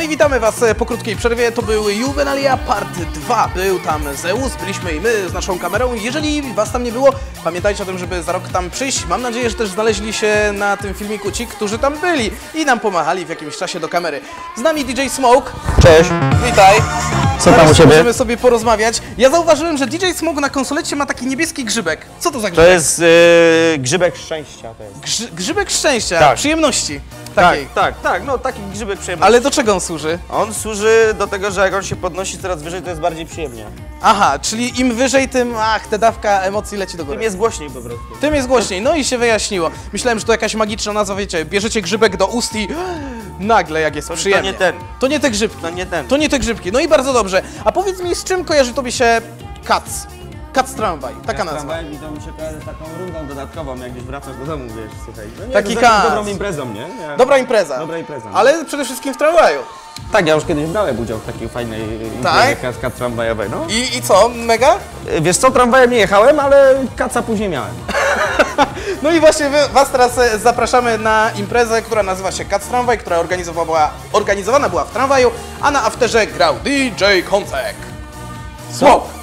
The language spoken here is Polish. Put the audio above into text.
Witamy Was e, po krótkiej przerwie. To był Juvenalia Part 2. Był tam Zeus, byliśmy i my z naszą kamerą. Jeżeli Was tam nie było, pamiętajcie o tym, żeby za rok tam przyjść. Mam nadzieję, że też znaleźli się na tym filmiku ci, którzy tam byli i nam pomachali w jakimś czasie do kamery. Z nami DJ Smoke. Cześć. Witaj. Co tam u ciebie? Możemy sobie porozmawiać. Ja zauważyłem, że DJ Smoke na konsolecie ma taki niebieski grzybek. Co to za To grzybek? jest yy, grzybek szczęścia. To jest. Grzy grzybek szczęścia, Tak. przyjemności. Tak, Takiej. tak, tak, no taki grzybek przyjemny. Ale do czego on służy? On służy do tego, że jak on się podnosi coraz wyżej, to jest bardziej przyjemnie. Aha, czyli im wyżej, tym ach, ta dawka emocji leci do góry. Tym jest głośniej po prostu. Tym jest głośniej, no i się wyjaśniło. Myślałem, że to jakaś magiczna nazwa, wiecie, bierzecie grzybek do ust i nagle jak jest To- to przyjemnie. nie ten. To nie te grzybki. No nie ten. To nie te grzybki. No i bardzo dobrze. A powiedz mi, z czym kojarzy tobie się Kac? Kac Tramwaj, taka nazwa. Tramwajem i to mi się kojarzy z taką rundą dodatkową, jak gdzieś wracasz do domu, wiesz, słuchaj. No nie, Taki to kas. dobrą imprezą, nie? nie? Dobra impreza. Dobra impreza. no. Ale przede wszystkim w tramwaju. Tak, ja już kiedyś brałem udział w takiej fajnej Tak? imprezie kaska tramwajowej, no. I, I co, mega? Wiesz co, tramwajem nie jechałem, ale kaca później miałem. No i właśnie wy, Was teraz e, zapraszamy na imprezę, która nazywa się Kac Tramwaj, która organizowała, organizowana była w tramwaju, a na afterze grał DJ Koncek. Smoke!